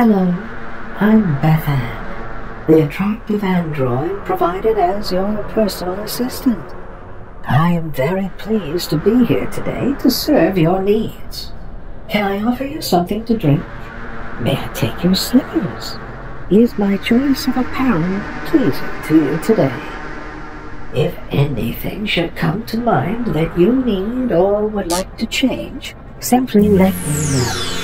Hello, I'm Beth Ann, the attractive android provided as your personal assistant. I am very pleased to be here today to serve your needs. Can I offer you something to drink? May I take your slippers? Is my choice of apparel pleasing to you today? If anything should come to mind that you need or would like to change, simply let me know.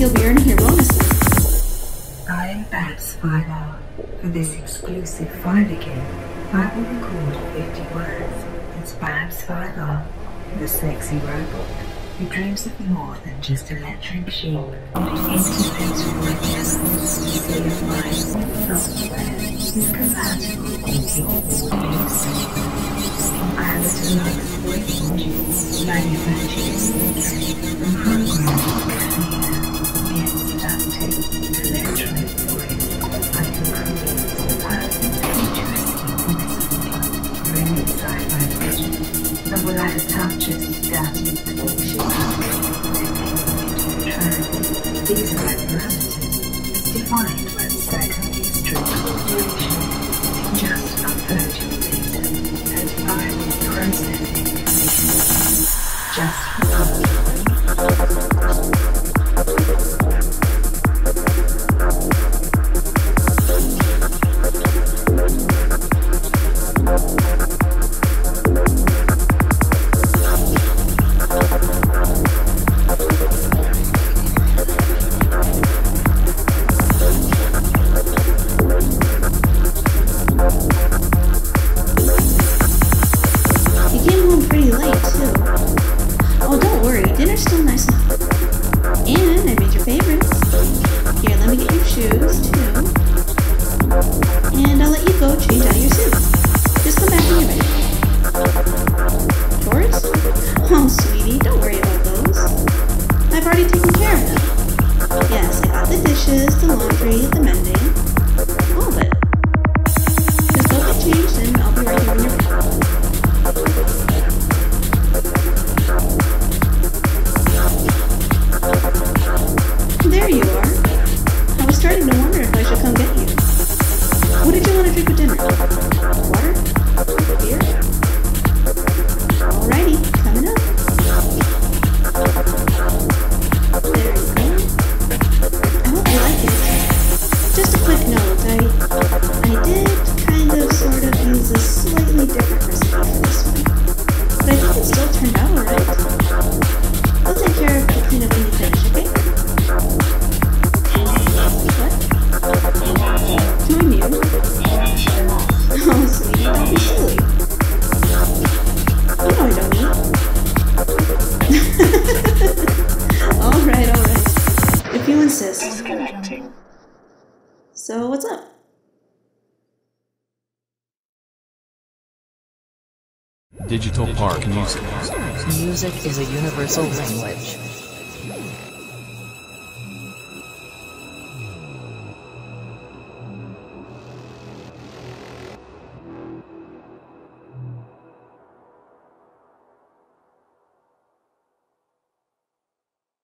You'll be earning your bonuses. I'm Babs Five For this exclusive Finder again, I will record 50 words. It's Babs Five the sexy robot who dreams of more than just electric sheep. Of mind, compatible with your. I have a deluxe voice and will add a touch of dishes, the laundry, the men. So, what's up? Digital Park Music. Music is a universal language.